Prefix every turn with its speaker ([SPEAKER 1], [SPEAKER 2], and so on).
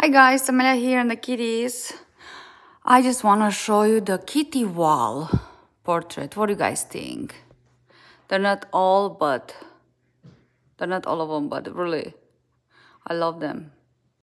[SPEAKER 1] Hi guys, Amelia here and the kitties. I just want to show you the kitty wall portrait. What do you guys think? They're not all, but they're not all of them, but really, I love them.